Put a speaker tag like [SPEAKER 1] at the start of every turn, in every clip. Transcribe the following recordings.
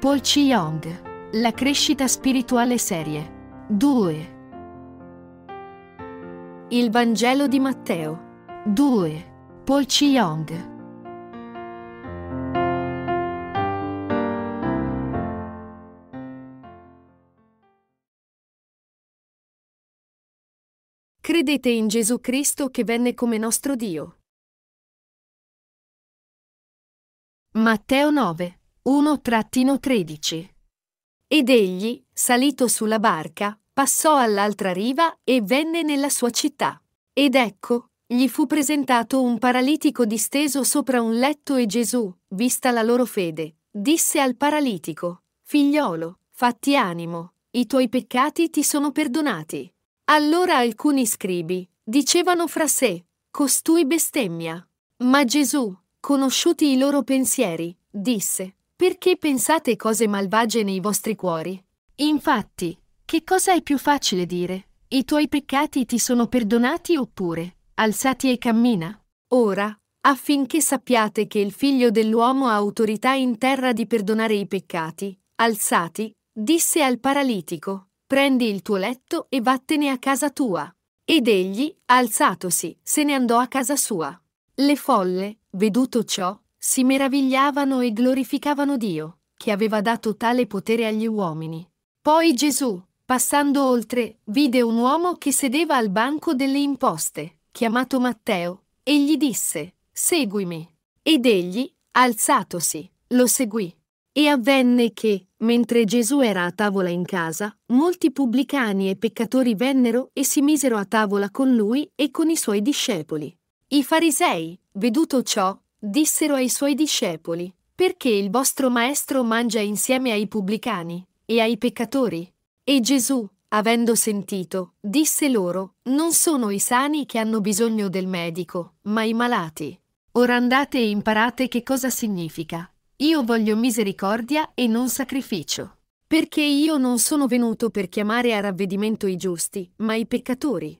[SPEAKER 1] Paul Chi Young. La crescita spirituale serie. 2. Il Vangelo di Matteo. 2. Paul Chi Young. Credete in Gesù Cristo che venne come nostro Dio. Matteo 9, 1-13. Ed egli, salito sulla barca, passò all'altra riva e venne nella sua città. Ed ecco, gli fu presentato un paralitico disteso sopra un letto e Gesù, vista la loro fede, disse al paralitico, Figliolo, fatti animo, i tuoi peccati ti sono perdonati. Allora alcuni scribi dicevano fra sé, costui bestemmia. Ma Gesù, conosciuti i loro pensieri, disse, perché pensate cose malvagie nei vostri cuori? Infatti, che cosa è più facile dire? I tuoi peccati ti sono perdonati oppure, alzati e cammina? Ora, affinché sappiate che il figlio dell'uomo ha autorità in terra di perdonare i peccati, alzati, disse al paralitico, prendi il tuo letto e vattene a casa tua. Ed egli, alzatosi, se ne andò a casa sua. Le folle, veduto ciò, si meravigliavano e glorificavano Dio, che aveva dato tale potere agli uomini. Poi Gesù, passando oltre, vide un uomo che sedeva al banco delle imposte, chiamato Matteo, e gli disse, Seguimi. Ed egli, alzatosi, lo seguì. E avvenne che, mentre Gesù era a tavola in casa, molti pubblicani e peccatori vennero e si misero a tavola con lui e con i suoi discepoli. I farisei, veduto ciò, dissero ai suoi discepoli, perché il vostro maestro mangia insieme ai pubblicani e ai peccatori? E Gesù, avendo sentito, disse loro, non sono i sani che hanno bisogno del medico, ma i malati. Ora andate e imparate che cosa significa. Io voglio misericordia e non sacrificio. Perché io non sono venuto per chiamare a ravvedimento i giusti, ma i peccatori.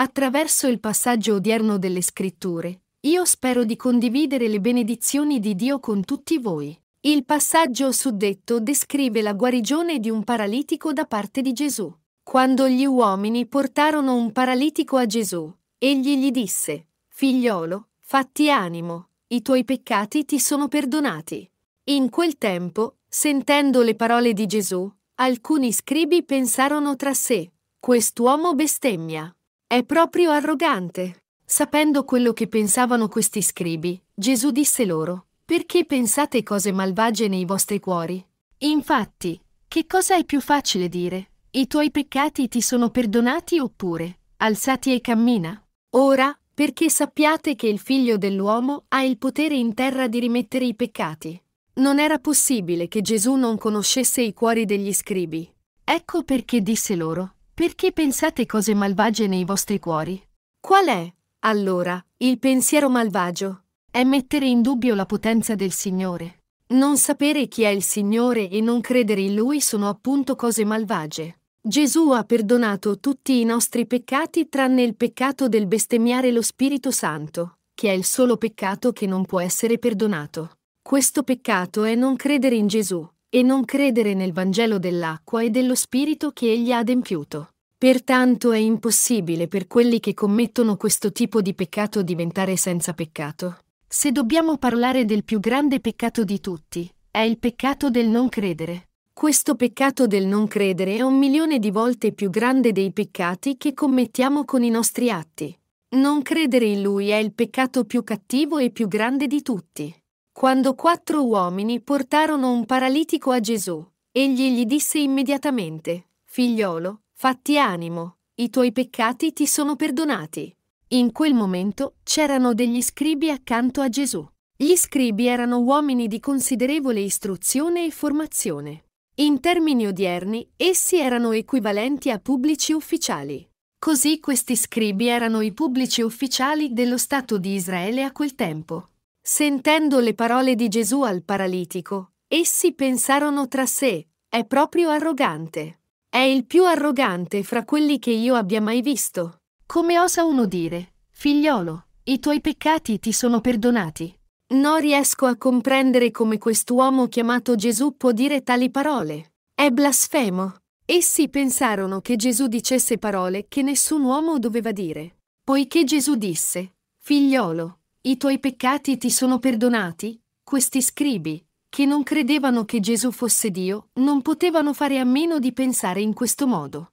[SPEAKER 1] Attraverso il passaggio odierno delle scritture, io spero di condividere le benedizioni di Dio con tutti voi. Il passaggio suddetto descrive la guarigione di un paralitico da parte di Gesù. Quando gli uomini portarono un paralitico a Gesù, egli gli disse, Figliolo, fatti animo, i tuoi peccati ti sono perdonati. In quel tempo, sentendo le parole di Gesù, alcuni scribi pensarono tra sé, quest'uomo bestemmia. È proprio arrogante. Sapendo quello che pensavano questi scribi, Gesù disse loro, perché pensate cose malvagie nei vostri cuori? Infatti, che cosa è più facile dire? I tuoi peccati ti sono perdonati oppure, alzati e cammina? Ora, perché sappiate che il figlio dell'uomo ha il potere in terra di rimettere i peccati. Non era possibile che Gesù non conoscesse i cuori degli scribi. Ecco perché disse loro, perché pensate cose malvagie nei vostri cuori? Qual è, allora, il pensiero malvagio? È mettere in dubbio la potenza del Signore. Non sapere chi è il Signore e non credere in Lui sono appunto cose malvagie. Gesù ha perdonato tutti i nostri peccati tranne il peccato del bestemmiare lo Spirito Santo, che è il solo peccato che non può essere perdonato. Questo peccato è non credere in Gesù e non credere nel Vangelo dell'acqua e dello Spirito che egli ha adempiuto. Pertanto è impossibile per quelli che commettono questo tipo di peccato diventare senza peccato. Se dobbiamo parlare del più grande peccato di tutti, è il peccato del non credere. Questo peccato del non credere è un milione di volte più grande dei peccati che commettiamo con i nostri atti. Non credere in Lui è il peccato più cattivo e più grande di tutti. Quando quattro uomini portarono un paralitico a Gesù, egli gli disse immediatamente, Figliolo, fatti animo, i tuoi peccati ti sono perdonati. In quel momento c'erano degli scribi accanto a Gesù. Gli scribi erano uomini di considerevole istruzione e formazione. In termini odierni, essi erano equivalenti a pubblici ufficiali. Così questi scribi erano i pubblici ufficiali dello Stato di Israele a quel tempo. Sentendo le parole di Gesù al paralitico, essi pensarono tra sé, è proprio arrogante. È il più arrogante fra quelli che io abbia mai visto. Come osa uno dire, figliolo, i tuoi peccati ti sono perdonati? Non riesco a comprendere come quest'uomo chiamato Gesù può dire tali parole. È blasfemo. Essi pensarono che Gesù dicesse parole che nessun uomo doveva dire. Poiché Gesù disse, Figliolo, i tuoi peccati ti sono perdonati, questi scribi, che non credevano che Gesù fosse Dio, non potevano fare a meno di pensare in questo modo.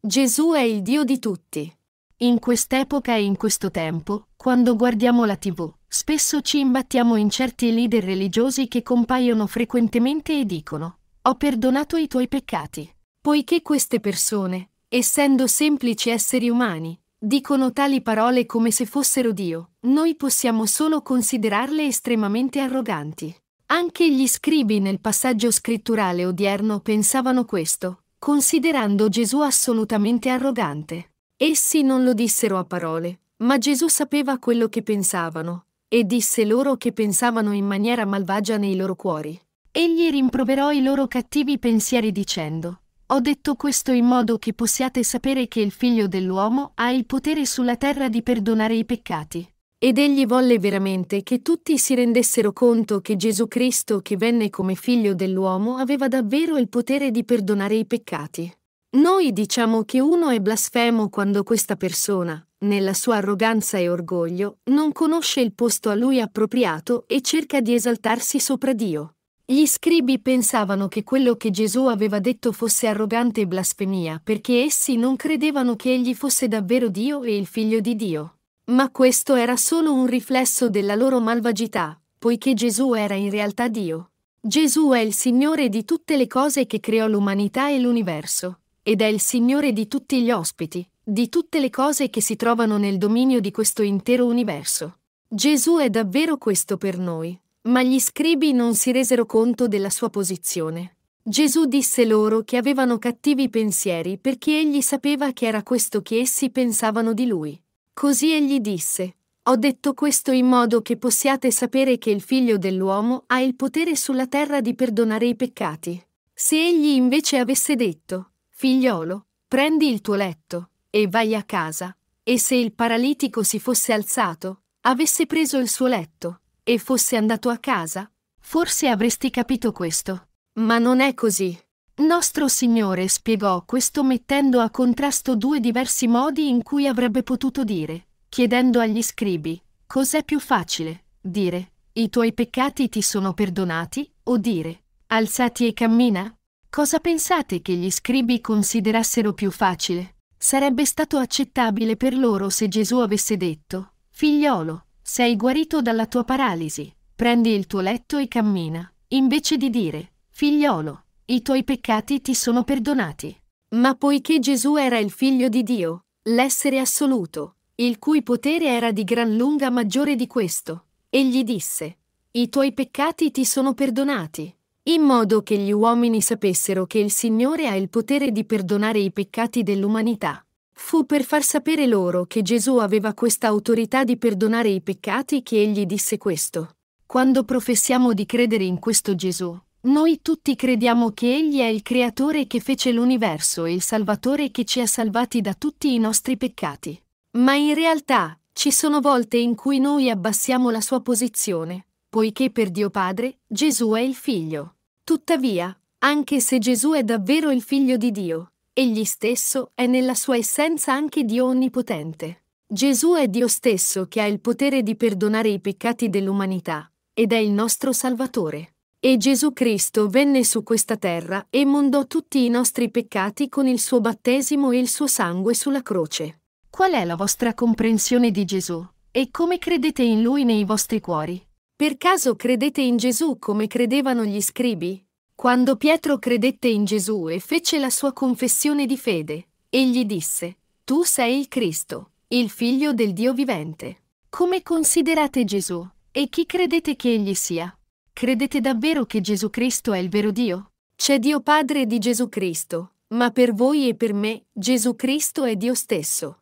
[SPEAKER 1] Gesù è il Dio di tutti. In quest'epoca e in questo tempo, quando guardiamo la TV, spesso ci imbattiamo in certi leader religiosi che compaiono frequentemente e dicono: Ho perdonato i tuoi peccati. Poiché queste persone, essendo semplici esseri umani, dicono tali parole come se fossero Dio, noi possiamo solo considerarle estremamente arroganti. Anche gli scribi nel passaggio scritturale odierno pensavano questo, considerando Gesù assolutamente arrogante. Essi non lo dissero a parole, ma Gesù sapeva quello che pensavano, e disse loro che pensavano in maniera malvagia nei loro cuori. Egli rimproverò i loro cattivi pensieri dicendo, ho detto questo in modo che possiate sapere che il figlio dell'uomo ha il potere sulla terra di perdonare i peccati. Ed egli volle veramente che tutti si rendessero conto che Gesù Cristo, che venne come figlio dell'uomo, aveva davvero il potere di perdonare i peccati. Noi diciamo che uno è blasfemo quando questa persona, nella sua arroganza e orgoglio, non conosce il posto a lui appropriato e cerca di esaltarsi sopra Dio. Gli scribi pensavano che quello che Gesù aveva detto fosse arrogante e blasfemia perché essi non credevano che egli fosse davvero Dio e il figlio di Dio. Ma questo era solo un riflesso della loro malvagità, poiché Gesù era in realtà Dio. Gesù è il Signore di tutte le cose che creò l'umanità e l'universo, ed è il Signore di tutti gli ospiti, di tutte le cose che si trovano nel dominio di questo intero universo. Gesù è davvero questo per noi, ma gli scribi non si resero conto della sua posizione. Gesù disse loro che avevano cattivi pensieri perché egli sapeva che era questo che essi pensavano di lui. Così egli disse, Ho detto questo in modo che possiate sapere che il figlio dell'uomo ha il potere sulla terra di perdonare i peccati. Se egli invece avesse detto, Figliolo, prendi il tuo letto, e vai a casa, e se il paralitico si fosse alzato, avesse preso il suo letto, e fosse andato a casa, forse avresti capito questo. Ma non è così. Nostro Signore spiegò questo mettendo a contrasto due diversi modi in cui avrebbe potuto dire, chiedendo agli scribi, cos'è più facile, dire, i tuoi peccati ti sono perdonati, o dire, alzati e cammina? Cosa pensate che gli scribi considerassero più facile? Sarebbe stato accettabile per loro se Gesù avesse detto, figliolo, sei guarito dalla tua paralisi, prendi il tuo letto e cammina, invece di dire, figliolo, i tuoi peccati ti sono perdonati. Ma poiché Gesù era il figlio di Dio, l'essere assoluto, il cui potere era di gran lunga maggiore di questo, egli disse, i tuoi peccati ti sono perdonati, in modo che gli uomini sapessero che il Signore ha il potere di perdonare i peccati dell'umanità. Fu per far sapere loro che Gesù aveva questa autorità di perdonare i peccati che egli disse questo. Quando professiamo di credere in questo Gesù, noi tutti crediamo che Egli è il Creatore che fece l'universo e il Salvatore che ci ha salvati da tutti i nostri peccati. Ma in realtà ci sono volte in cui noi abbassiamo la sua posizione, poiché per Dio Padre Gesù è il Figlio. Tuttavia, anche se Gesù è davvero il Figlio di Dio, Egli stesso è nella sua essenza anche Dio onnipotente. Gesù è Dio stesso che ha il potere di perdonare i peccati dell'umanità, ed è il nostro Salvatore. E Gesù Cristo venne su questa terra e mondò tutti i nostri peccati con il suo battesimo e il suo sangue sulla croce. Qual è la vostra comprensione di Gesù? E come credete in Lui nei vostri cuori? Per caso credete in Gesù come credevano gli scribi? Quando Pietro credette in Gesù e fece la sua confessione di fede, egli disse, Tu sei il Cristo, il figlio del Dio vivente. Come considerate Gesù e chi credete che egli sia? Credete davvero che Gesù Cristo è il vero Dio? C'è Dio Padre di Gesù Cristo, ma per voi e per me Gesù Cristo è Dio stesso.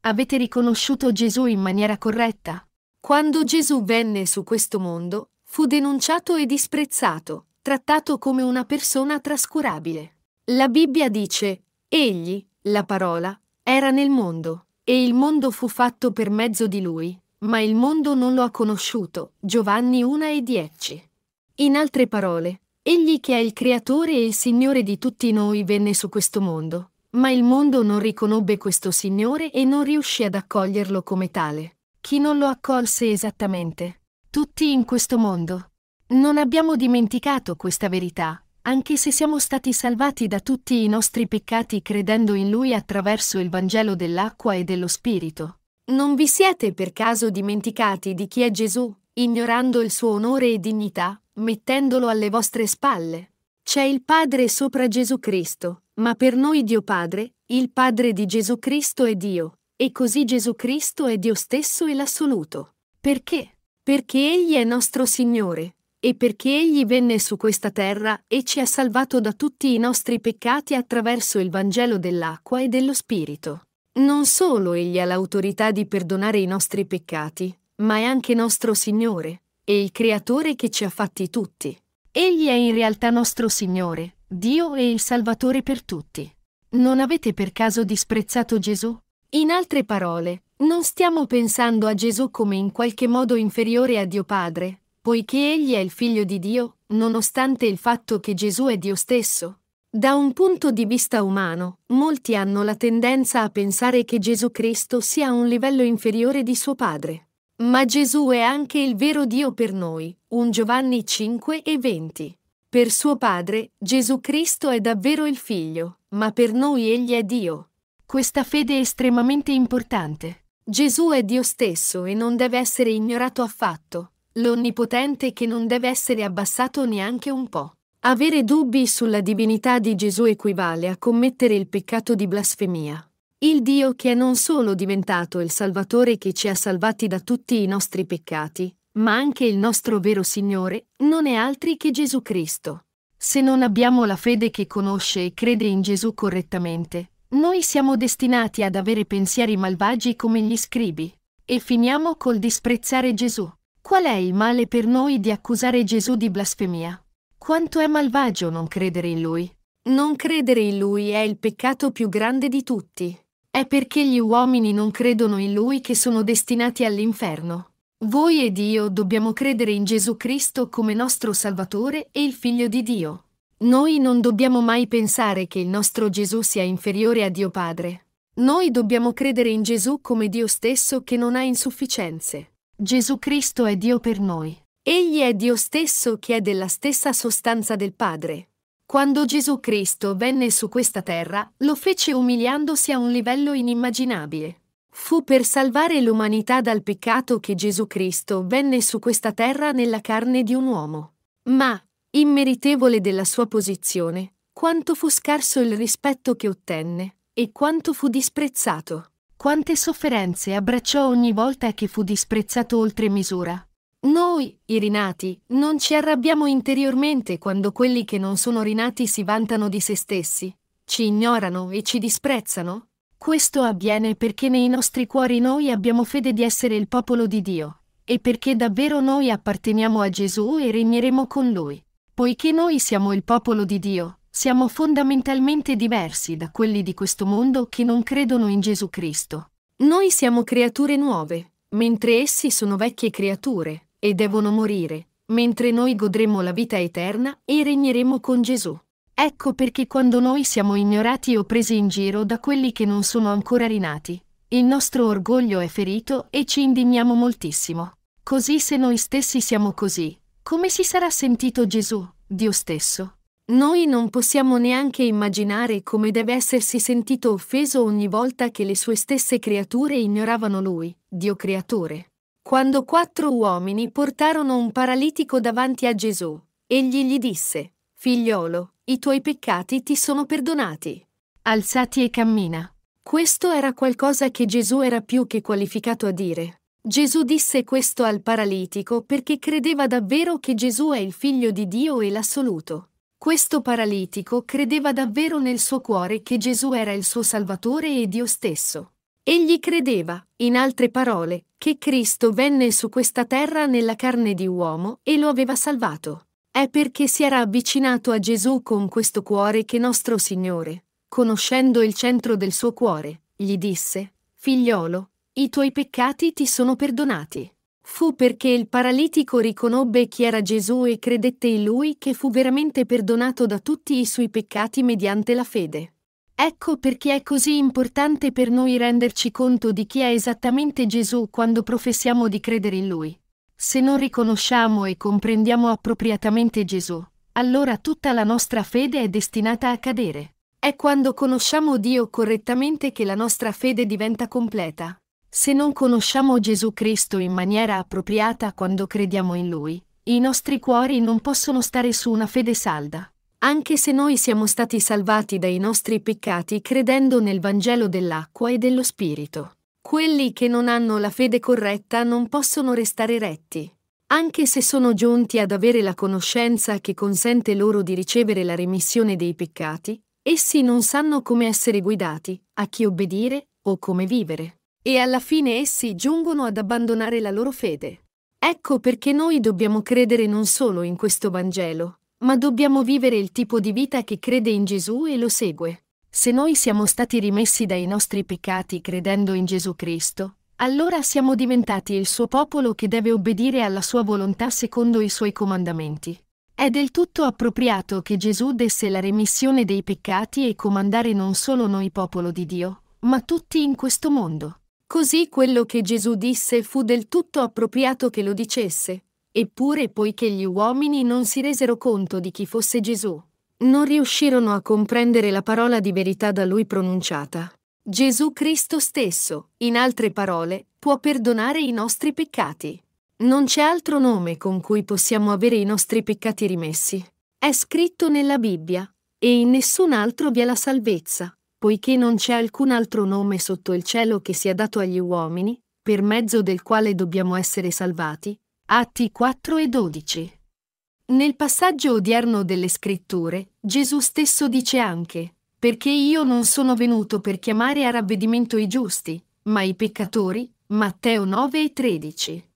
[SPEAKER 1] Avete riconosciuto Gesù in maniera corretta? Quando Gesù venne su questo mondo, fu denunciato e disprezzato, trattato come una persona trascurabile. La Bibbia dice, egli, la parola, era nel mondo, E il mondo fu fatto per mezzo di lui, ma il mondo non lo ha conosciuto. Giovanni 1 e 10. In altre parole, egli che è il creatore e il Signore di tutti noi venne su questo mondo, ma il mondo non riconobbe questo Signore e non riuscì ad accoglierlo come tale. Chi non lo accolse esattamente? Tutti in questo mondo. Non abbiamo dimenticato questa verità, anche se siamo stati salvati da tutti i nostri peccati credendo in Lui attraverso il Vangelo dell'acqua e dello Spirito. Non vi siete per caso dimenticati di chi è Gesù, ignorando il suo onore e dignità, mettendolo alle vostre spalle? C'è il Padre sopra Gesù Cristo, ma per noi Dio Padre, il Padre di Gesù Cristo è Dio, e così Gesù Cristo è Dio stesso e l'assoluto. Perché? Perché Egli è nostro Signore, e perché Egli venne su questa terra e ci ha salvato da tutti i nostri peccati attraverso il Vangelo dell'acqua e dello Spirito. Non solo Egli ha l'autorità di perdonare i nostri peccati, ma è anche nostro Signore, e il Creatore che ci ha fatti tutti. Egli è in realtà nostro Signore, Dio e il Salvatore per tutti. Non avete per caso disprezzato Gesù? In altre parole, non stiamo pensando a Gesù come in qualche modo inferiore a Dio Padre, poiché Egli è il Figlio di Dio, nonostante il fatto che Gesù è Dio stesso. Da un punto di vista umano, molti hanno la tendenza a pensare che Gesù Cristo sia a un livello inferiore di suo Padre. Ma Gesù è anche il vero Dio per noi, 1 Giovanni 5 e 20. Per suo Padre, Gesù Cristo è davvero il Figlio, ma per noi Egli è Dio. Questa fede è estremamente importante. Gesù è Dio stesso e non deve essere ignorato affatto, l'Onnipotente che non deve essere abbassato neanche un po'. Avere dubbi sulla divinità di Gesù equivale a commettere il peccato di blasfemia. Il Dio che è non solo diventato il Salvatore che ci ha salvati da tutti i nostri peccati, ma anche il nostro vero Signore, non è altri che Gesù Cristo. Se non abbiamo la fede che conosce e crede in Gesù correttamente, noi siamo destinati ad avere pensieri malvagi come gli scribi, e finiamo col disprezzare Gesù. Qual è il male per noi di accusare Gesù di blasfemia? Quanto è malvagio non credere in Lui. Non credere in Lui è il peccato più grande di tutti. È perché gli uomini non credono in Lui che sono destinati all'inferno. Voi ed io dobbiamo credere in Gesù Cristo come nostro Salvatore e il Figlio di Dio. Noi non dobbiamo mai pensare che il nostro Gesù sia inferiore a Dio Padre. Noi dobbiamo credere in Gesù come Dio stesso che non ha insufficienze. Gesù Cristo è Dio per noi. Egli è Dio stesso che è della stessa sostanza del Padre. Quando Gesù Cristo venne su questa terra, lo fece umiliandosi a un livello inimmaginabile. Fu per salvare l'umanità dal peccato che Gesù Cristo venne su questa terra nella carne di un uomo. Ma, immeritevole della sua posizione, quanto fu scarso il rispetto che ottenne, e quanto fu disprezzato. Quante sofferenze abbracciò ogni volta che fu disprezzato oltre misura. Noi, i rinati, non ci arrabbiamo interiormente quando quelli che non sono rinati si vantano di se stessi, ci ignorano e ci disprezzano? Questo avviene perché nei nostri cuori noi abbiamo fede di essere il popolo di Dio, e perché davvero noi apparteniamo a Gesù e regneremo con Lui. Poiché noi siamo il popolo di Dio, siamo fondamentalmente diversi da quelli di questo mondo che non credono in Gesù Cristo. Noi siamo creature nuove, mentre essi sono vecchie creature, e devono morire, mentre noi godremo la vita eterna e regneremo con Gesù. Ecco perché quando noi siamo ignorati o presi in giro da quelli che non sono ancora rinati, il nostro orgoglio è ferito e ci indigniamo moltissimo. Così se noi stessi siamo così, come si sarà sentito Gesù, Dio stesso? Noi non possiamo neanche immaginare come deve essersi sentito offeso ogni volta che le sue stesse creature ignoravano Lui, Dio creatore. Quando quattro uomini portarono un paralitico davanti a Gesù, egli gli disse, Figliolo, i tuoi peccati ti sono perdonati. Alzati e cammina. Questo era qualcosa che Gesù era più che qualificato a dire. Gesù disse questo al paralitico perché credeva davvero che Gesù è il figlio di Dio e l'assoluto. Questo paralitico credeva davvero nel suo cuore che Gesù era il suo Salvatore e Dio stesso. Egli credeva, in altre parole, che Cristo venne su questa terra nella carne di uomo e lo aveva salvato. È perché si era avvicinato a Gesù con questo cuore che nostro Signore, conoscendo il centro del suo cuore, gli disse, Figliolo, i tuoi peccati ti sono perdonati. Fu perché il paralitico riconobbe chi era Gesù e credette in lui che fu veramente perdonato da tutti i suoi peccati mediante la fede. Ecco perché è così importante per noi renderci conto di chi è esattamente Gesù quando professiamo di credere in Lui. Se non riconosciamo e comprendiamo appropriatamente Gesù, allora tutta la nostra fede è destinata a cadere. È quando conosciamo Dio correttamente che la nostra fede diventa completa. Se non conosciamo Gesù Cristo in maniera appropriata quando crediamo in Lui, i nostri cuori non possono stare su una fede salda. Anche se noi siamo stati salvati dai nostri peccati credendo nel Vangelo dell'acqua e dello Spirito. Quelli che non hanno la fede corretta non possono restare retti. Anche se sono giunti ad avere la conoscenza che consente loro di ricevere la remissione dei peccati, essi non sanno come essere guidati, a chi obbedire o come vivere. E alla fine essi giungono ad abbandonare la loro fede. Ecco perché noi dobbiamo credere non solo in questo Vangelo, ma dobbiamo vivere il tipo di vita che crede in Gesù e lo segue. Se noi siamo stati rimessi dai nostri peccati credendo in Gesù Cristo, allora siamo diventati il suo popolo che deve obbedire alla sua volontà secondo i suoi comandamenti. È del tutto appropriato che Gesù desse la remissione dei peccati e comandare non solo noi popolo di Dio, ma tutti in questo mondo. Così quello che Gesù disse fu del tutto appropriato che lo dicesse, Eppure, poiché gli uomini non si resero conto di chi fosse Gesù, non riuscirono a comprendere la parola di verità da lui pronunciata. Gesù Cristo stesso, in altre parole, può perdonare i nostri peccati. Non c'è altro nome con cui possiamo avere i nostri peccati rimessi. È scritto nella Bibbia, e in nessun altro vi è la salvezza, poiché non c'è alcun altro nome sotto il cielo che sia dato agli uomini, per mezzo del quale dobbiamo essere salvati, Atti 4 e 12. Nel passaggio odierno delle scritture, Gesù stesso dice anche, perché io non sono venuto per chiamare a ravvedimento i giusti, ma i peccatori, Matteo 9 e 13.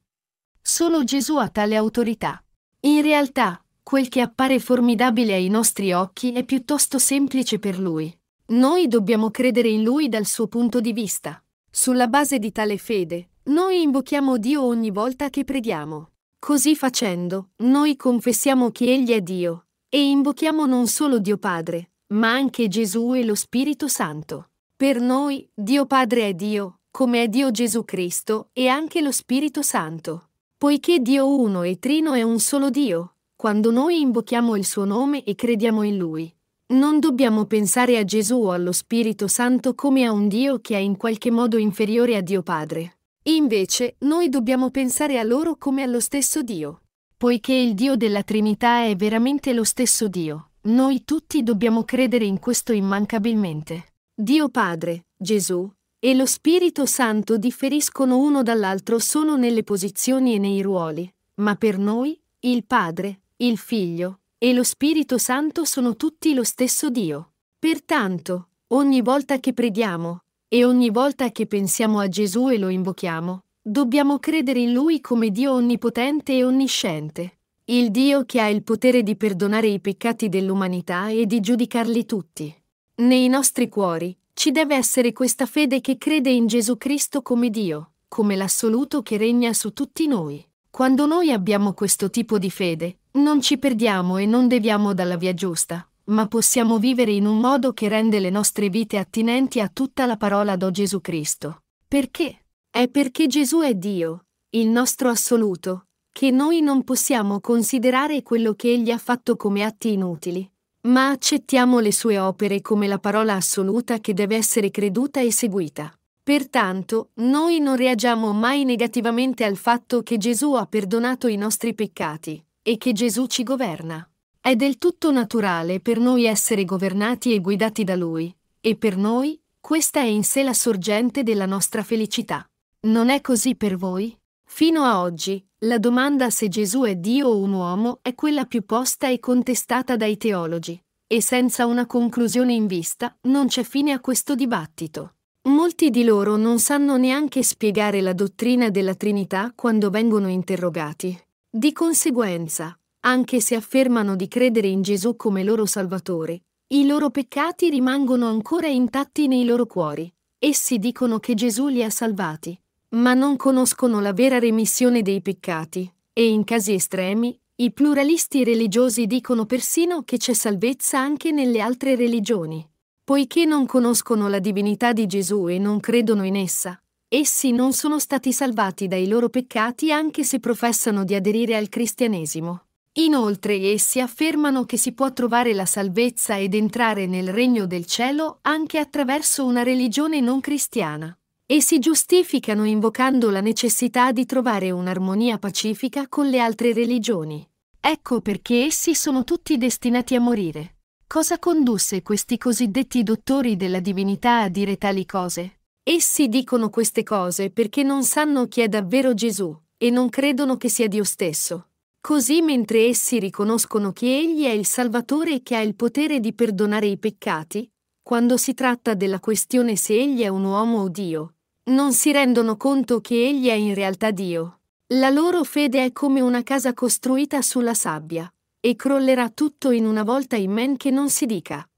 [SPEAKER 1] Solo Gesù ha tale autorità. In realtà, quel che appare formidabile ai nostri occhi è piuttosto semplice per lui. Noi dobbiamo credere in lui dal suo punto di vista. Sulla base di tale fede, noi invochiamo Dio ogni volta che preghiamo. Così facendo, noi confessiamo che Egli è Dio, e invochiamo non solo Dio Padre, ma anche Gesù e lo Spirito Santo. Per noi, Dio Padre è Dio, come è Dio Gesù Cristo e anche lo Spirito Santo. Poiché Dio uno e trino è un solo Dio, quando noi invochiamo il suo nome e crediamo in Lui. Non dobbiamo pensare a Gesù o allo Spirito Santo come a un Dio che è in qualche modo inferiore a Dio Padre. Invece, noi dobbiamo pensare a loro come allo stesso Dio. Poiché il Dio della Trinità è veramente lo stesso Dio, noi tutti dobbiamo credere in questo immancabilmente. Dio Padre, Gesù e lo Spirito Santo differiscono uno dall'altro solo nelle posizioni e nei ruoli, ma per noi, il Padre, il Figlio e lo Spirito Santo sono tutti lo stesso Dio. Pertanto, ogni volta che preghiamo, e ogni volta che pensiamo a Gesù e lo invochiamo, dobbiamo credere in Lui come Dio onnipotente e onnisciente, il Dio che ha il potere di perdonare i peccati dell'umanità e di giudicarli tutti. Nei nostri cuori ci deve essere questa fede che crede in Gesù Cristo come Dio, come l'assoluto che regna su tutti noi. Quando noi abbiamo questo tipo di fede, non ci perdiamo e non deviamo dalla via giusta, ma possiamo vivere in un modo che rende le nostre vite attinenti a tutta la parola do Gesù Cristo. Perché? È perché Gesù è Dio, il nostro assoluto, che noi non possiamo considerare quello che Egli ha fatto come atti inutili, ma accettiamo le sue opere come la parola assoluta che deve essere creduta e seguita. Pertanto, noi non reagiamo mai negativamente al fatto che Gesù ha perdonato i nostri peccati e che Gesù ci governa. È del tutto naturale per noi essere governati e guidati da Lui, e per noi questa è in sé la sorgente della nostra felicità. Non è così per voi? Fino a oggi, la domanda se Gesù è Dio o un uomo è quella più posta e contestata dai teologi, e senza una conclusione in vista non c'è fine a questo dibattito. Molti di loro non sanno neanche spiegare la dottrina della Trinità quando vengono interrogati. Di conseguenza, anche se affermano di credere in Gesù come loro Salvatore, i loro peccati rimangono ancora intatti nei loro cuori, Essi dicono che Gesù li ha salvati, ma non conoscono la vera remissione dei peccati, e in casi estremi, i pluralisti religiosi dicono persino che c'è salvezza anche nelle altre religioni. Poiché non conoscono la divinità di Gesù e non credono in essa, essi non sono stati salvati dai loro peccati anche se professano di aderire al cristianesimo. Inoltre essi affermano che si può trovare la salvezza ed entrare nel regno del cielo anche attraverso una religione non cristiana. E si giustificano invocando la necessità di trovare un'armonia pacifica con le altre religioni. Ecco perché essi sono tutti destinati a morire. Cosa condusse questi cosiddetti dottori della divinità a dire tali cose? Essi dicono queste cose perché non sanno chi è davvero Gesù e non credono che sia Dio stesso. Così mentre essi riconoscono che Egli è il Salvatore che ha il potere di perdonare i peccati, quando si tratta della questione se Egli è un uomo o Dio, non si rendono conto che Egli è in realtà Dio. La loro fede è come una casa costruita sulla sabbia, e crollerà tutto in una volta in men che non si dica.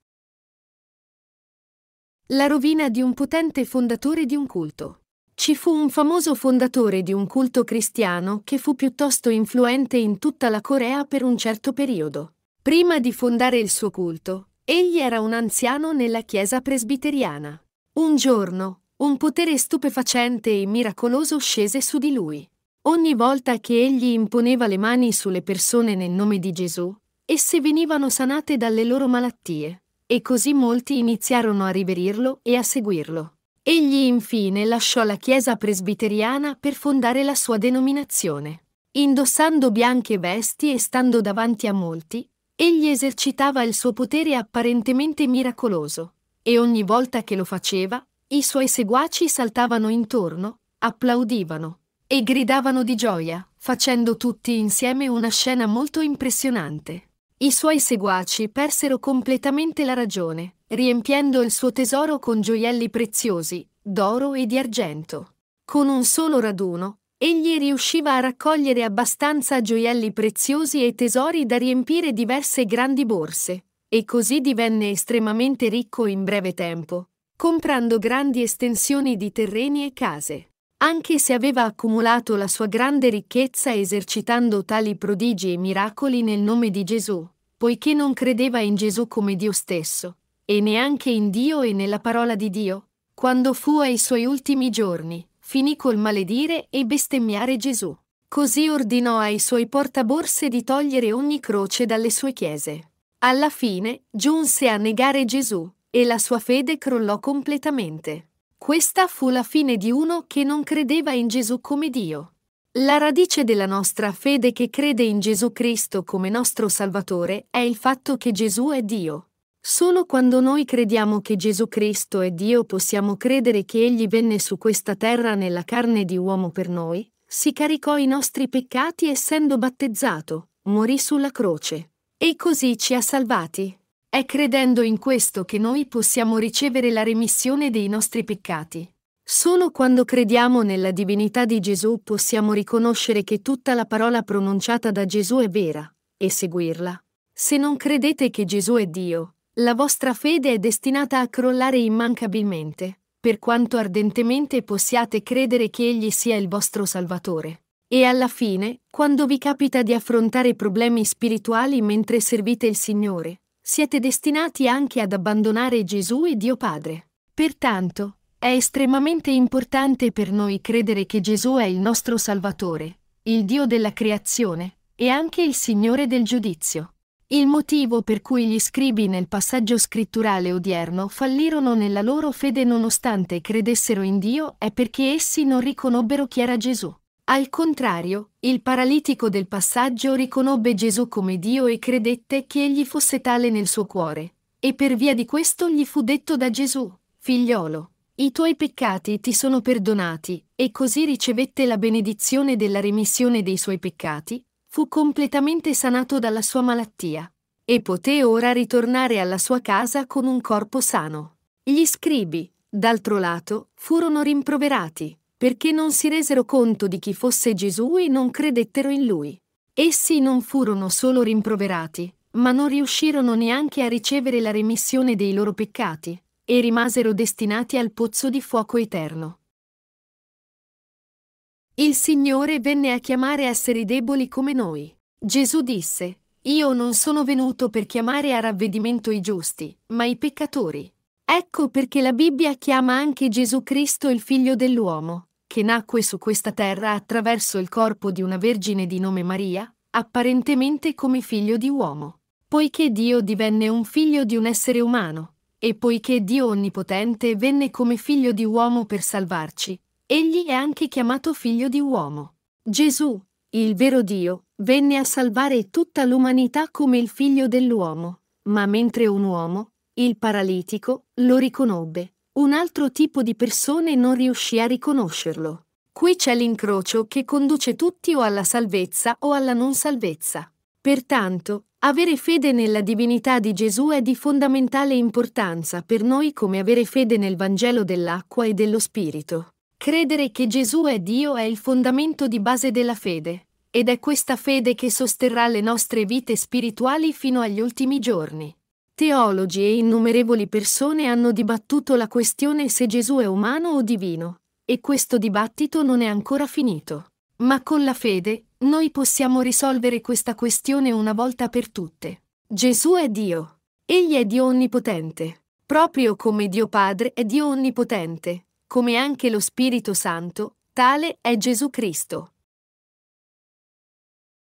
[SPEAKER 1] La rovina di un potente fondatore di un culto. Ci fu un famoso fondatore di un culto cristiano che fu piuttosto influente in tutta la Corea per un certo periodo. Prima di fondare il suo culto, egli era un anziano nella chiesa presbiteriana. Un giorno, un potere stupefacente e miracoloso scese su di lui. Ogni volta che egli imponeva le mani sulle persone nel nome di Gesù, esse venivano sanate dalle loro malattie, e così molti iniziarono a riverirlo e a seguirlo. Egli infine lasciò la chiesa presbiteriana per fondare la sua denominazione. Indossando bianche vesti e stando davanti a molti, egli esercitava il suo potere apparentemente miracoloso, e ogni volta che lo faceva, i suoi seguaci saltavano intorno, applaudivano e gridavano di gioia, facendo tutti insieme una scena molto impressionante. I suoi seguaci persero completamente la ragione, riempiendo il suo tesoro con gioielli preziosi, d'oro e di argento. Con un solo raduno, egli riusciva a raccogliere abbastanza gioielli preziosi e tesori da riempire diverse grandi borse, e così divenne estremamente ricco in breve tempo, comprando grandi estensioni di terreni e case. Anche se aveva accumulato la sua grande ricchezza esercitando tali prodigi e miracoli nel nome di Gesù, poiché non credeva in Gesù come Dio stesso, e neanche in Dio e nella parola di Dio, quando fu ai suoi ultimi giorni, finì col maledire e bestemmiare Gesù. Così ordinò ai suoi portaborse di togliere ogni croce dalle sue chiese. Alla fine giunse a negare Gesù, e la sua fede crollò completamente. Questa fu la fine di uno che non credeva in Gesù come Dio. La radice della nostra fede che crede in Gesù Cristo come nostro Salvatore è il fatto che Gesù è Dio. Solo quando noi crediamo che Gesù Cristo è Dio possiamo credere che Egli venne su questa terra nella carne di uomo per noi, si caricò i nostri peccati essendo battezzato, morì sulla croce. E così ci ha salvati. È credendo in questo che noi possiamo ricevere la remissione dei nostri peccati. Solo quando crediamo nella divinità di Gesù possiamo riconoscere che tutta la parola pronunciata da Gesù è vera, e seguirla. Se non credete che Gesù è Dio, la vostra fede è destinata a crollare immancabilmente, per quanto ardentemente possiate credere che Egli sia il vostro Salvatore. E alla fine, quando vi capita di affrontare problemi spirituali mentre servite il Signore, siete destinati anche ad abbandonare Gesù e Dio Padre. Pertanto, è estremamente importante per noi credere che Gesù è il nostro Salvatore, il Dio della creazione, e anche il Signore del giudizio. Il motivo per cui gli scribi nel passaggio scritturale odierno fallirono nella loro fede nonostante credessero in Dio è perché essi non riconobbero chi era Gesù. Al contrario, il paralitico del passaggio riconobbe Gesù come Dio e credette che egli fosse tale nel suo cuore, e per via di questo gli fu detto da Gesù, figliolo, i tuoi peccati ti sono perdonati, e così ricevette la benedizione della remissione dei suoi peccati, fu completamente sanato dalla sua malattia e poté ora ritornare alla sua casa con un corpo sano. Gli scribi, d'altro lato, furono rimproverati, perché non si resero conto di chi fosse Gesù e non credettero in lui. Essi non furono solo rimproverati, ma non riuscirono neanche a ricevere la remissione dei loro peccati, e rimasero destinati al pozzo di fuoco eterno. Il Signore venne a chiamare esseri deboli come noi. Gesù disse, Io non sono venuto per chiamare a ravvedimento i giusti, ma i peccatori. Ecco perché la Bibbia chiama anche Gesù Cristo il figlio dell'uomo, che nacque su questa terra attraverso il corpo di una vergine di nome Maria, apparentemente come figlio di uomo. Poiché Dio divenne un figlio di un essere umano, e poiché Dio Onnipotente venne come figlio di uomo per salvarci, egli è anche chiamato figlio di uomo. Gesù, il vero Dio, venne a salvare tutta l'umanità come il figlio dell'uomo, ma mentre un uomo, il paralitico, lo riconobbe, un altro tipo di persone non riuscì a riconoscerlo. Qui c'è l'incrocio che conduce tutti o alla salvezza o alla non salvezza. Pertanto, avere fede nella divinità di Gesù è di fondamentale importanza per noi come avere fede nel Vangelo dell'acqua e dello Spirito. Credere che Gesù è Dio è il fondamento di base della fede, ed è questa fede che sosterrà le nostre vite spirituali fino agli ultimi giorni. Teologi e innumerevoli persone hanno dibattuto la questione se Gesù è umano o divino, e questo dibattito non è ancora finito. Ma con la fede, noi possiamo risolvere questa questione una volta per tutte. Gesù è Dio. Egli è Dio onnipotente. Proprio come Dio Padre è Dio onnipotente, come anche lo Spirito Santo, tale è Gesù Cristo.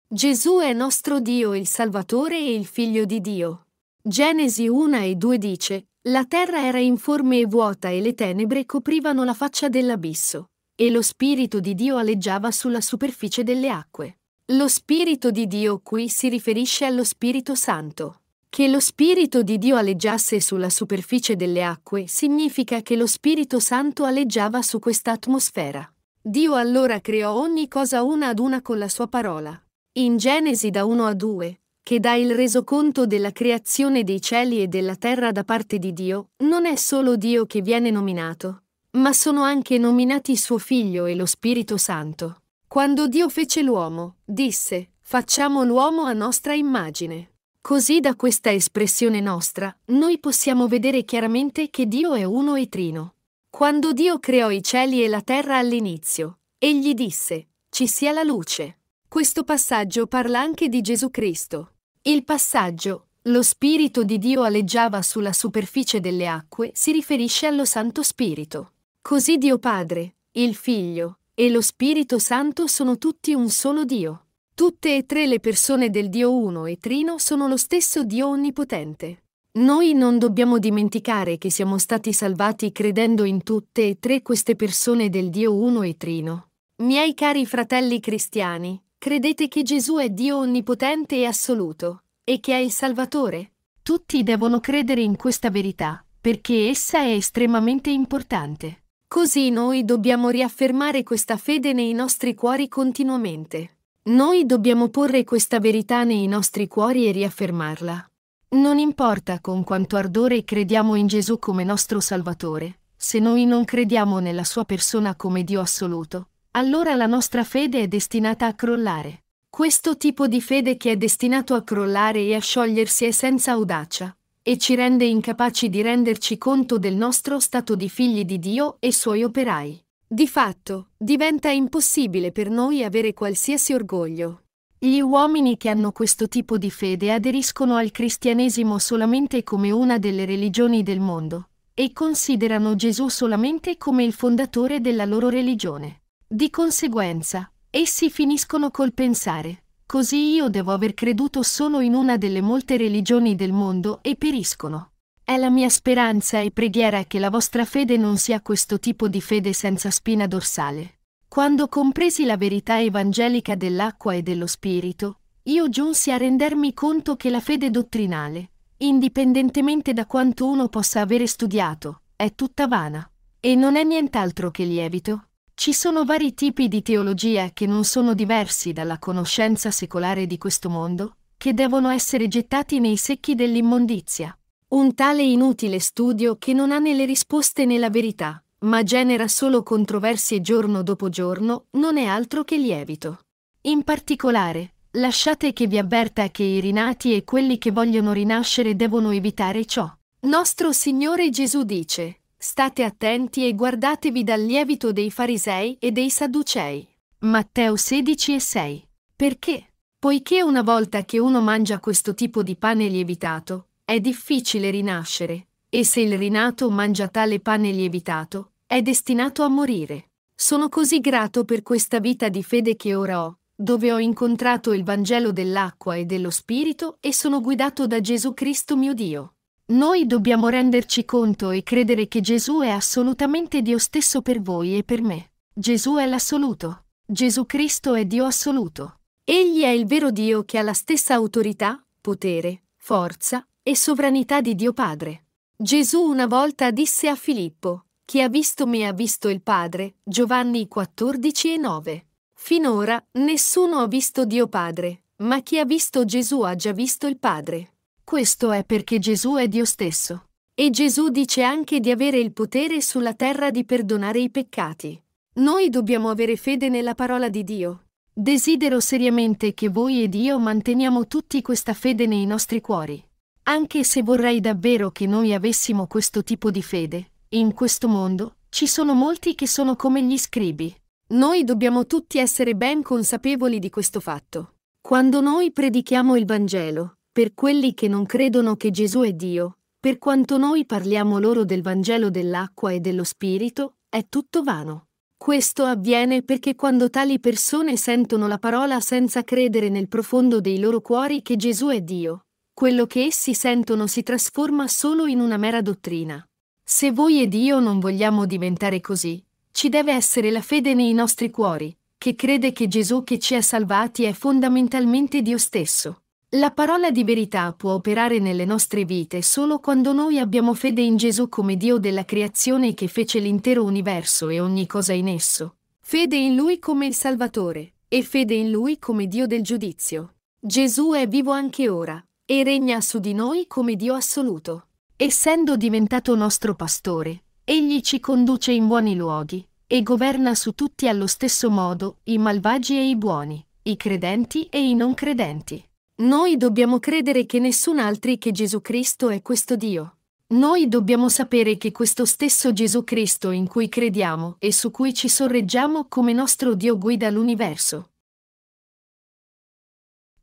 [SPEAKER 1] Gesù è nostro Dio il Salvatore e il Figlio di Dio. Genesi 1 e 2 dice, La terra era informe e vuota e le tenebre coprivano la faccia dell'abisso, e lo Spirito di Dio aleggiava sulla superficie delle acque. Lo Spirito di Dio qui si riferisce allo Spirito Santo. Che lo Spirito di Dio aleggiasse sulla superficie delle acque significa che lo Spirito Santo aleggiava su questa atmosfera. Dio allora creò ogni cosa una ad una con la sua parola. In Genesi da 1 a 2, che dà il resoconto della creazione dei cieli e della terra da parte di Dio, non è solo Dio che viene nominato, ma sono anche nominati suo Figlio e lo Spirito Santo. Quando Dio fece l'uomo, disse, facciamo l'uomo a nostra immagine. Così da questa espressione nostra, noi possiamo vedere chiaramente che Dio è uno e trino. Quando Dio creò i cieli e la terra all'inizio, egli disse, ci sia la luce. Questo passaggio parla anche di Gesù Cristo. Il passaggio, lo Spirito di Dio aleggiava sulla superficie delle acque, si riferisce allo Santo Spirito. Così Dio Padre, il Figlio e lo Spirito Santo sono tutti un solo Dio. Tutte e tre le persone del Dio uno e trino sono lo stesso Dio onnipotente. Noi non dobbiamo dimenticare che siamo stati salvati credendo in tutte e tre queste persone del Dio uno e trino. Miei cari fratelli cristiani, Credete che Gesù è Dio onnipotente e assoluto, e che è il Salvatore? Tutti devono credere in questa verità, perché essa è estremamente importante. Così noi dobbiamo riaffermare questa fede nei nostri cuori continuamente. Noi dobbiamo porre questa verità nei nostri cuori e riaffermarla. Non importa con quanto ardore crediamo in Gesù come nostro Salvatore, se noi non crediamo nella sua persona come Dio assoluto, allora la nostra fede è destinata a crollare. Questo tipo di fede che è destinato a crollare e a sciogliersi è senza audacia, e ci rende incapaci di renderci conto del nostro stato di figli di Dio e suoi operai. Di fatto, diventa impossibile per noi avere qualsiasi orgoglio. Gli uomini che hanno questo tipo di fede aderiscono al cristianesimo solamente come una delle religioni del mondo, e considerano Gesù solamente come il fondatore della loro religione. Di conseguenza, essi finiscono col pensare, così io devo aver creduto solo in una delle molte religioni del mondo e periscono. È la mia speranza e preghiera che la vostra fede non sia questo tipo di fede senza spina dorsale. Quando compresi la verità evangelica dell'acqua e dello spirito, io giunsi a rendermi conto che la fede dottrinale, indipendentemente da quanto uno possa avere studiato, è tutta vana. E non è nient'altro che lievito, ci sono vari tipi di teologia che non sono diversi dalla conoscenza secolare di questo mondo, che devono essere gettati nei secchi dell'immondizia. Un tale inutile studio che non ha né le risposte né la verità, ma genera solo controversie giorno dopo giorno, non è altro che lievito. In particolare, lasciate che vi avverta che i rinati e quelli che vogliono rinascere devono evitare ciò. Nostro Signore Gesù dice, state attenti e guardatevi dal lievito dei farisei e dei sadducei. Matteo 16 e 6. Perché? Poiché una volta che uno mangia questo tipo di pane lievitato, è difficile rinascere, e se il rinato mangia tale pane lievitato, è destinato a morire. Sono così grato per questa vita di fede che ora ho, dove ho incontrato il Vangelo dell'acqua e dello Spirito e sono guidato da Gesù Cristo mio Dio. Noi dobbiamo renderci conto e credere che Gesù è assolutamente Dio stesso per voi e per me. Gesù è l'assoluto. Gesù Cristo è Dio assoluto. Egli è il vero Dio che ha la stessa autorità, potere, forza e sovranità di Dio Padre. Gesù una volta disse a Filippo, Chi ha visto me ha visto il Padre, Giovanni 14 e 9. Finora nessuno ha visto Dio Padre, ma chi ha visto Gesù ha già visto il Padre. Questo è perché Gesù è Dio stesso. E Gesù dice anche di avere il potere sulla terra di perdonare i peccati. Noi dobbiamo avere fede nella parola di Dio. Desidero seriamente che voi ed io manteniamo tutti questa fede nei nostri cuori. Anche se vorrei davvero che noi avessimo questo tipo di fede, in questo mondo ci sono molti che sono come gli scribi. Noi dobbiamo tutti essere ben consapevoli di questo fatto. Quando noi predichiamo il Vangelo, per quelli che non credono che Gesù è Dio, per quanto noi parliamo loro del Vangelo dell'acqua e dello Spirito, è tutto vano. Questo avviene perché quando tali persone sentono la parola senza credere nel profondo dei loro cuori che Gesù è Dio, quello che essi sentono si trasforma solo in una mera dottrina. Se voi ed io non vogliamo diventare così, ci deve essere la fede nei nostri cuori, che crede che Gesù che ci ha salvati è fondamentalmente Dio stesso. La parola di verità può operare nelle nostre vite solo quando noi abbiamo fede in Gesù come Dio della creazione che fece l'intero universo e ogni cosa in esso. Fede in Lui come il Salvatore e fede in Lui come Dio del giudizio. Gesù è vivo anche ora e regna su di noi come Dio assoluto. Essendo diventato nostro pastore, Egli ci conduce in buoni luoghi e governa su tutti allo stesso modo, i malvagi e i buoni, i credenti e i non credenti. Noi dobbiamo credere che nessun altri che Gesù Cristo è questo Dio. Noi dobbiamo sapere che questo stesso Gesù Cristo in cui crediamo e su cui ci sorreggiamo come nostro Dio guida l'universo.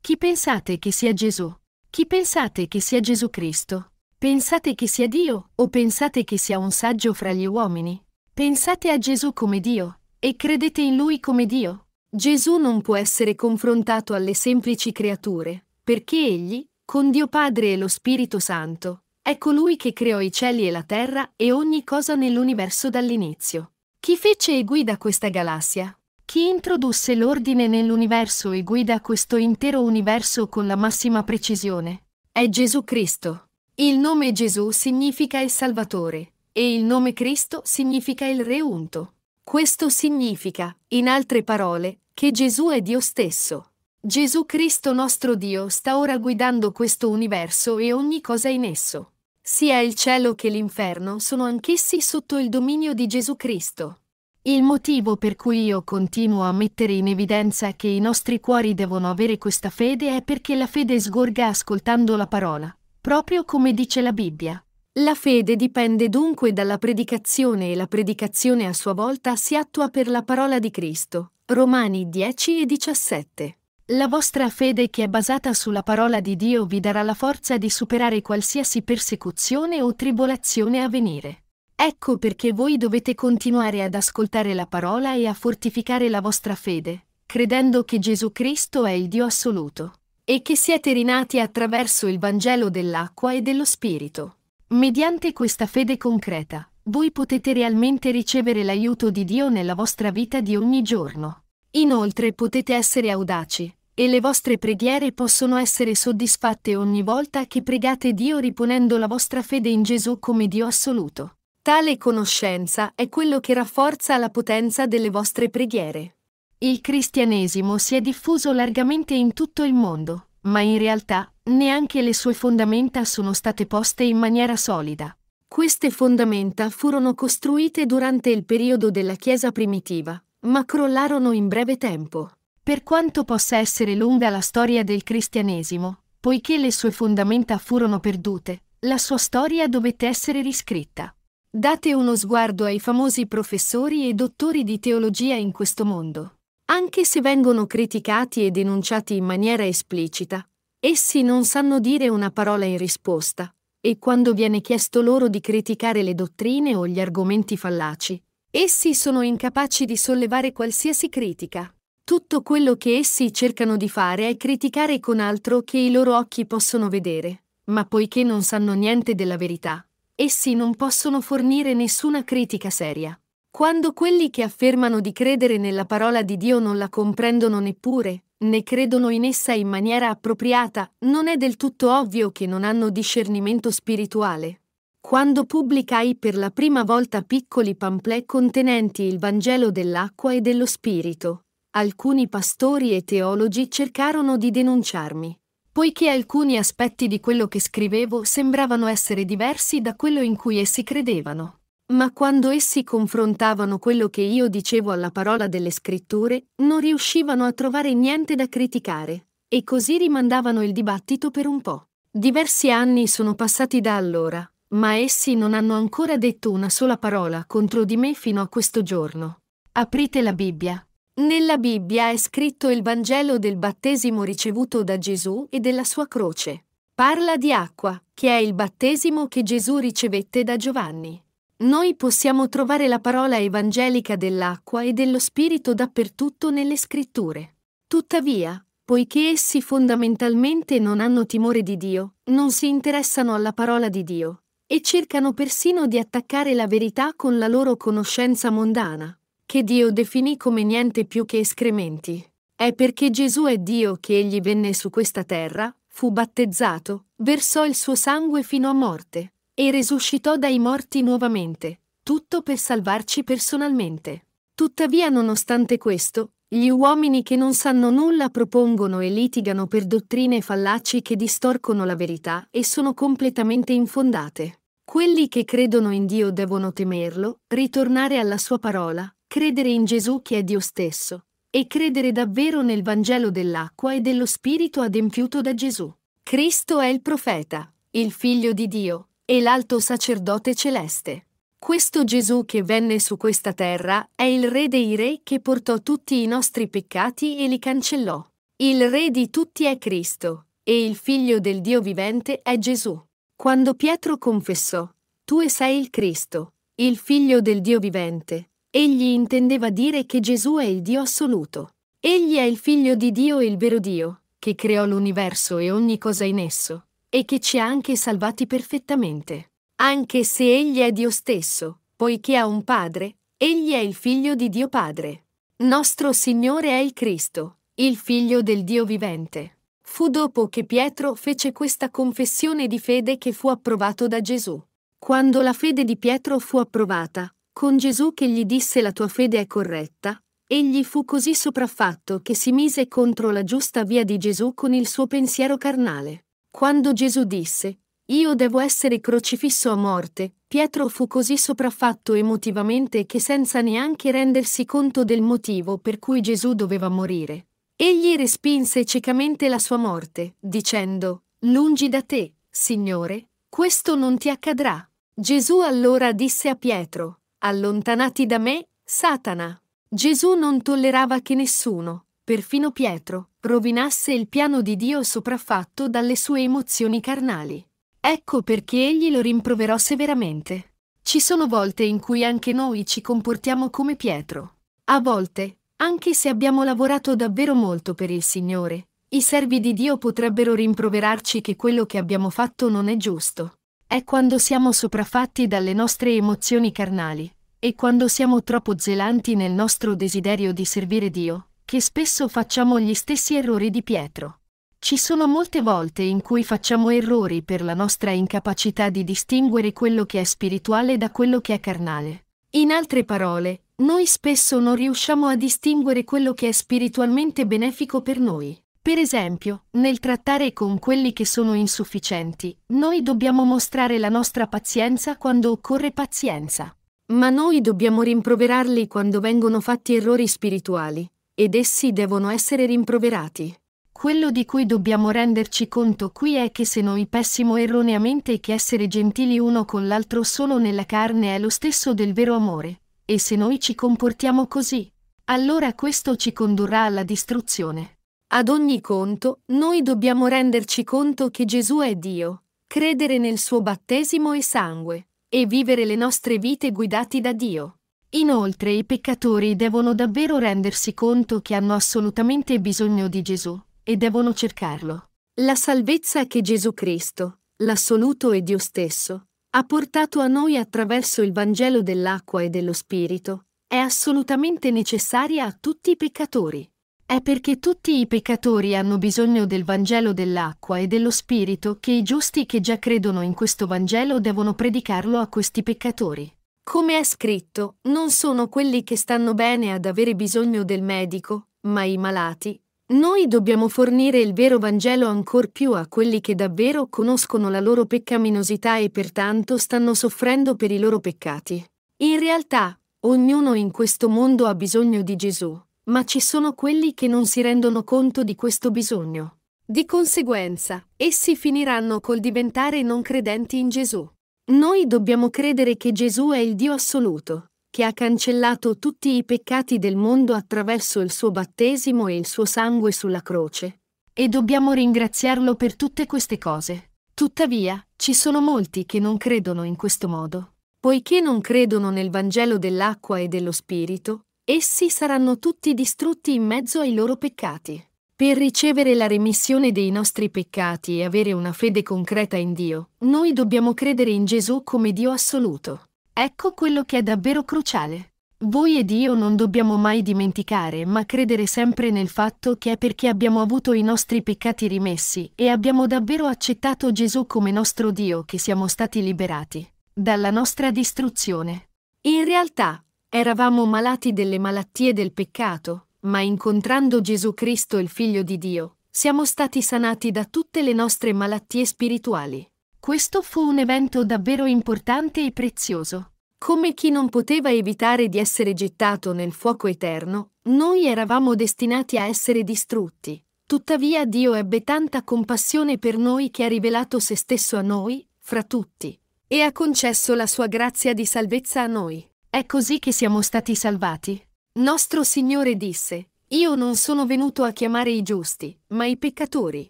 [SPEAKER 1] Chi pensate che sia Gesù? Chi pensate che sia Gesù Cristo? Pensate che sia Dio o pensate che sia un saggio fra gli uomini? Pensate a Gesù come Dio e credete in Lui come Dio. Gesù non può essere confrontato alle semplici creature, perché egli, con Dio Padre e lo Spirito Santo, è colui che creò i cieli e la terra e ogni cosa nell'universo dall'inizio. Chi fece e guida questa galassia? Chi introdusse l'ordine nell'universo e guida questo intero universo con la massima precisione? È Gesù Cristo. Il nome Gesù significa il Salvatore e il nome Cristo significa il Re unto. Questo significa, in altre parole, che Gesù è Dio stesso. Gesù Cristo nostro Dio sta ora guidando questo universo e ogni cosa in esso. Sia il cielo che l'inferno sono anch'essi sotto il dominio di Gesù Cristo. Il motivo per cui io continuo a mettere in evidenza che i nostri cuori devono avere questa fede è perché la fede sgorga ascoltando la parola, proprio come dice la Bibbia. La fede dipende dunque dalla predicazione e la predicazione a sua volta si attua per la parola di Cristo. Romani 10 e 17. La vostra fede che è basata sulla parola di Dio vi darà la forza di superare qualsiasi persecuzione o tribolazione a venire. Ecco perché voi dovete continuare ad ascoltare la parola e a fortificare la vostra fede, credendo che Gesù Cristo è il Dio assoluto e che siete rinati attraverso il Vangelo dell'acqua e dello Spirito. Mediante questa fede concreta, voi potete realmente ricevere l'aiuto di Dio nella vostra vita di ogni giorno. Inoltre potete essere audaci, e le vostre preghiere possono essere soddisfatte ogni volta che pregate Dio riponendo la vostra fede in Gesù come Dio assoluto. Tale conoscenza è quello che rafforza la potenza delle vostre preghiere. Il cristianesimo si è diffuso largamente in tutto il mondo, ma in realtà neanche le sue fondamenta sono state poste in maniera solida. Queste fondamenta furono costruite durante il periodo della Chiesa primitiva, ma crollarono in breve tempo. Per quanto possa essere lunga la storia del cristianesimo, poiché le sue fondamenta furono perdute, la sua storia dovette essere riscritta. Date uno sguardo ai famosi professori e dottori di teologia in questo mondo. Anche se vengono criticati e denunciati in maniera esplicita, essi non sanno dire una parola in risposta, e quando viene chiesto loro di criticare le dottrine o gli argomenti fallaci, essi sono incapaci di sollevare qualsiasi critica. Tutto quello che essi cercano di fare è criticare con altro che i loro occhi possono vedere, ma poiché non sanno niente della verità, essi non possono fornire nessuna critica seria. Quando quelli che affermano di credere nella parola di Dio non la comprendono neppure, né credono in essa in maniera appropriata, non è del tutto ovvio che non hanno discernimento spirituale. Quando pubblicai per la prima volta piccoli pamphlet contenenti il Vangelo dell'acqua e dello Spirito, alcuni pastori e teologi cercarono di denunciarmi, poiché alcuni aspetti di quello che scrivevo sembravano essere diversi da quello in cui essi credevano. Ma quando essi confrontavano quello che io dicevo alla parola delle scritture, non riuscivano a trovare niente da criticare, e così rimandavano il dibattito per un po'. Diversi anni sono passati da allora, ma essi non hanno ancora detto una sola parola contro di me fino a questo giorno. Aprite la Bibbia. Nella Bibbia è scritto il Vangelo del battesimo ricevuto da Gesù e della sua croce. Parla di acqua, che è il battesimo che Gesù ricevette da Giovanni. Noi possiamo trovare la parola evangelica dell'acqua e dello Spirito dappertutto nelle scritture. Tuttavia, poiché essi fondamentalmente non hanno timore di Dio, non si interessano alla parola di Dio, e cercano persino di attaccare la verità con la loro conoscenza mondana, che Dio definì come niente più che escrementi. È perché Gesù è Dio che egli venne su questa terra, fu battezzato, versò il suo sangue fino a morte, e risuscitò dai morti nuovamente, tutto per salvarci personalmente. Tuttavia, nonostante questo, gli uomini che non sanno nulla propongono e litigano per dottrine fallaci che distorcono la verità e sono completamente infondate. Quelli che credono in Dio devono temerlo, ritornare alla sua parola, credere in Gesù che è Dio stesso, e credere davvero nel Vangelo dell'acqua e dello Spirito adempiuto da Gesù. Cristo è il profeta, il figlio di Dio, e l'alto sacerdote celeste. Questo Gesù che venne su questa terra è il Re dei Re che portò tutti i nostri peccati e li cancellò. Il Re di tutti è Cristo, e il Figlio del Dio vivente è Gesù. Quando Pietro confessò, Tu sei il Cristo, il Figlio del Dio vivente, egli intendeva dire che Gesù è il Dio assoluto. Egli è il Figlio di Dio e il vero Dio, che creò l'universo e ogni cosa in esso e che ci ha anche salvati perfettamente. Anche se Egli è Dio stesso, poiché ha un Padre, Egli è il Figlio di Dio Padre. Nostro Signore è il Cristo, il Figlio del Dio vivente. Fu dopo che Pietro fece questa confessione di fede che fu approvato da Gesù. Quando la fede di Pietro fu approvata, con Gesù che gli disse la tua fede è corretta, egli fu così sopraffatto che si mise contro la giusta via di Gesù con il suo pensiero carnale. Quando Gesù disse, Io devo essere crocifisso a morte, Pietro fu così sopraffatto emotivamente che senza neanche rendersi conto del motivo per cui Gesù doveva morire. Egli respinse ciecamente la sua morte, dicendo, Lungi da te, Signore, questo non ti accadrà. Gesù allora disse a Pietro, Allontanati da me, Satana. Gesù non tollerava che nessuno, perfino Pietro, rovinasse il piano di Dio sopraffatto dalle sue emozioni carnali. Ecco perché egli lo rimproverò severamente. Ci sono volte in cui anche noi ci comportiamo come Pietro. A volte, anche se abbiamo lavorato davvero molto per il Signore, i servi di Dio potrebbero rimproverarci che quello che abbiamo fatto non è giusto. È quando siamo sopraffatti dalle nostre emozioni carnali, e quando siamo troppo zelanti nel nostro desiderio di servire Dio, che spesso facciamo gli stessi errori di Pietro. Ci sono molte volte in cui facciamo errori per la nostra incapacità di distinguere quello che è spirituale da quello che è carnale. In altre parole, noi spesso non riusciamo a distinguere quello che è spiritualmente benefico per noi. Per esempio, nel trattare con quelli che sono insufficienti, noi dobbiamo mostrare la nostra pazienza quando occorre pazienza. Ma noi dobbiamo rimproverarli quando vengono fatti errori spirituali ed essi devono essere rimproverati. Quello di cui dobbiamo renderci conto qui è che se noi pessimo erroneamente che essere gentili uno con l'altro solo nella carne è lo stesso del vero amore, e se noi ci comportiamo così, allora questo ci condurrà alla distruzione. Ad ogni conto, noi dobbiamo renderci conto che Gesù è Dio, credere nel suo battesimo e sangue, e vivere le nostre vite guidati da Dio. Inoltre i peccatori devono davvero rendersi conto che hanno assolutamente bisogno di Gesù e devono cercarlo. La salvezza che Gesù Cristo, l'assoluto e Dio stesso, ha portato a noi attraverso il Vangelo dell'acqua e dello Spirito, è assolutamente necessaria a tutti i peccatori. È perché tutti i peccatori hanno bisogno del Vangelo dell'acqua e dello Spirito che i giusti che già credono in questo Vangelo devono predicarlo a questi peccatori. Come è scritto, non sono quelli che stanno bene ad avere bisogno del medico, ma i malati, noi dobbiamo fornire il vero Vangelo ancor più a quelli che davvero conoscono la loro peccaminosità e pertanto stanno soffrendo per i loro peccati. In realtà, ognuno in questo mondo ha bisogno di Gesù, ma ci sono quelli che non si rendono conto di questo bisogno. Di conseguenza, essi finiranno col diventare non credenti in Gesù. Noi dobbiamo credere che Gesù è il Dio assoluto, che ha cancellato tutti i peccati del mondo attraverso il suo battesimo e il suo sangue sulla croce. E dobbiamo ringraziarlo per tutte queste cose. Tuttavia, ci sono molti che non credono in questo modo. Poiché non credono nel Vangelo dell'acqua e dello Spirito, essi saranno tutti distrutti in mezzo ai loro peccati. Per ricevere la remissione dei nostri peccati e avere una fede concreta in Dio, noi dobbiamo credere in Gesù come Dio assoluto. Ecco quello che è davvero cruciale. Voi ed io non dobbiamo mai dimenticare, ma credere sempre nel fatto che è perché abbiamo avuto i nostri peccati rimessi e abbiamo davvero accettato Gesù come nostro Dio che siamo stati liberati dalla nostra distruzione. In realtà, eravamo malati delle malattie del peccato, ma incontrando Gesù Cristo, il Figlio di Dio, siamo stati sanati da tutte le nostre malattie spirituali. Questo fu un evento davvero importante e prezioso. Come chi non poteva evitare di essere gettato nel fuoco eterno, noi eravamo destinati a essere distrutti. Tuttavia Dio ebbe tanta compassione per noi che ha rivelato se stesso a noi, fra tutti, e ha concesso la sua grazia di salvezza a noi. È così che siamo stati salvati. Nostro Signore disse, Io non sono venuto a chiamare i giusti, ma i peccatori.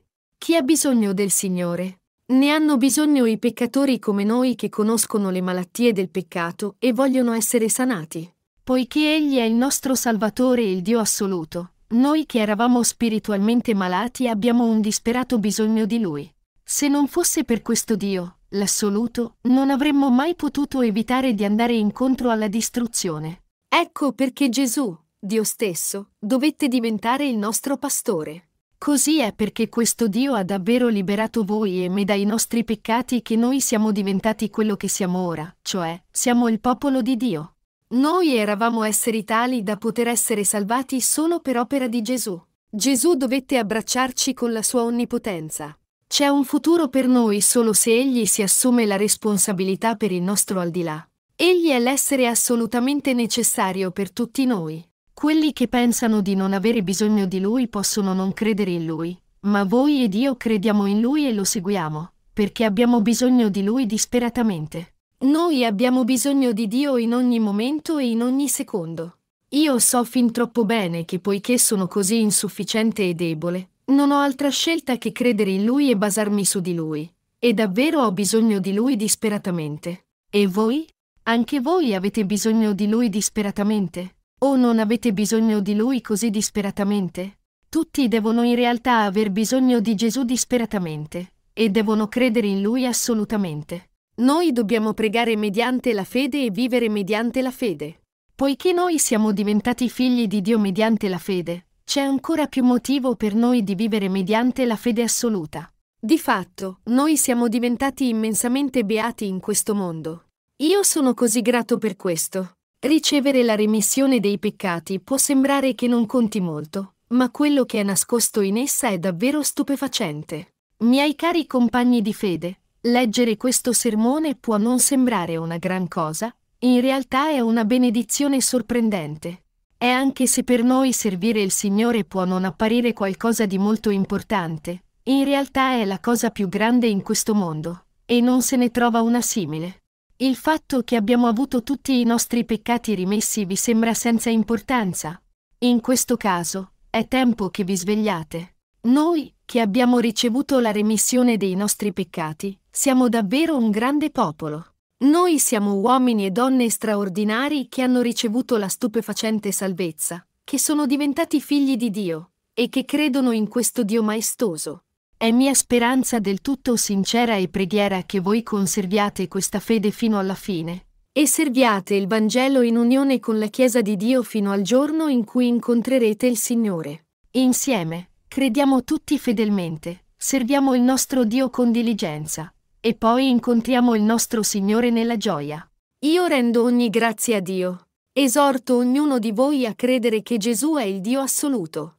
[SPEAKER 1] Chi ha bisogno del Signore? Ne hanno bisogno i peccatori come noi che conoscono le malattie del peccato e vogliono essere sanati. Poiché Egli è il nostro Salvatore e il Dio assoluto, noi che eravamo spiritualmente malati abbiamo un disperato bisogno di Lui. Se non fosse per questo Dio, l'assoluto, non avremmo mai potuto evitare di andare incontro alla distruzione. Ecco perché Gesù, Dio stesso, dovette diventare il nostro pastore. Così è perché questo Dio ha davvero liberato voi e me dai nostri peccati che noi siamo diventati quello che siamo ora, cioè siamo il popolo di Dio. Noi eravamo esseri tali da poter essere salvati solo per opera di Gesù. Gesù dovette abbracciarci con la sua onnipotenza. C'è un futuro per noi solo se Egli si assume la responsabilità per il nostro al di là. Egli è l'essere assolutamente necessario per tutti noi. Quelli che pensano di non avere bisogno di Lui possono non credere in Lui, ma voi ed io crediamo in Lui e lo seguiamo, perché abbiamo bisogno di Lui disperatamente. Noi abbiamo bisogno di Dio in ogni momento e in ogni secondo. Io so fin troppo bene che poiché sono così insufficiente e debole, non ho altra scelta che credere in Lui e basarmi su di Lui. E davvero ho bisogno di Lui disperatamente. E voi? Anche voi avete bisogno di Lui disperatamente? O non avete bisogno di lui così disperatamente? Tutti devono in realtà aver bisogno di Gesù disperatamente, e devono credere in lui assolutamente. Noi dobbiamo pregare mediante la fede e vivere mediante la fede. Poiché noi siamo diventati figli di Dio mediante la fede, c'è ancora più motivo per noi di vivere mediante la fede assoluta. Di fatto, noi siamo diventati immensamente beati in questo mondo. Io sono così grato per questo. Ricevere la remissione dei peccati può sembrare che non conti molto, ma quello che è nascosto in essa è davvero stupefacente. Miei cari compagni di fede, leggere questo sermone può non sembrare una gran cosa, in realtà è una benedizione sorprendente. E anche se per noi servire il Signore può non apparire qualcosa di molto importante, in realtà è la cosa più grande in questo mondo, e non se ne trova una simile. Il fatto che abbiamo avuto tutti i nostri peccati rimessi vi sembra senza importanza? In questo caso, è tempo che vi svegliate. Noi, che abbiamo ricevuto la remissione dei nostri peccati, siamo davvero un grande popolo. Noi siamo uomini e donne straordinari che hanno ricevuto la stupefacente salvezza, che sono diventati figli di Dio, e che credono in questo Dio maestoso. È mia speranza del tutto sincera e preghiera che voi conserviate questa fede fino alla fine, e serviate il Vangelo in unione con la Chiesa di Dio fino al giorno in cui incontrerete il Signore. Insieme, crediamo tutti fedelmente, serviamo il nostro Dio con diligenza e poi incontriamo il nostro Signore nella gioia. Io rendo ogni grazie a Dio. Esorto ognuno di voi a credere che Gesù è il Dio assoluto.